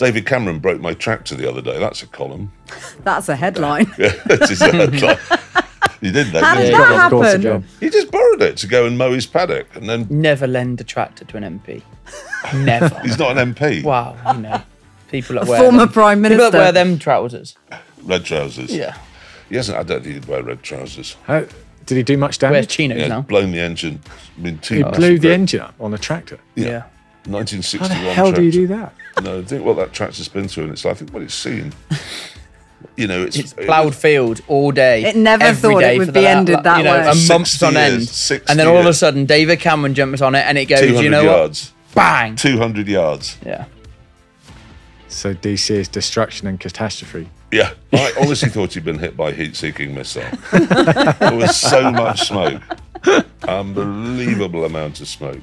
David Cameron broke my tractor the other day. That's a column. That's a headline. Yeah, it is a headline. You did that, How didn't did you? that Of course it happen? He just borrowed it to go and mow his paddock, and then Never lend a tractor to an MP. Never. he's not an MP. wow, you know. People that A wear former them. prime People that minister. wear them trousers. Red trousers. Yeah. He hasn't. I don't think he'd wear red trousers. How, did he do much Wears damage? chinos Yeah, now. blown the engine. I mean, two. He blew the great- engine up on a tractor. Yeah. 1961. How the hell do you do that? No, think what that tractor's been through, and it's like, I think what it's seen. You know, it's, It's ploughed field all day. It never every thought it would be the, ended that you know, way. A month on years, end. And then all of a sudden, David Cameron jumps on it and it goes, 200 you know yards. what? Bang. 200 yards. Yeah. So DC is destruction and catastrophe. Yeah, I honestly thought he'd been hit by a heat-seeking missile. there was so much smoke, unbelievable amount of smoke.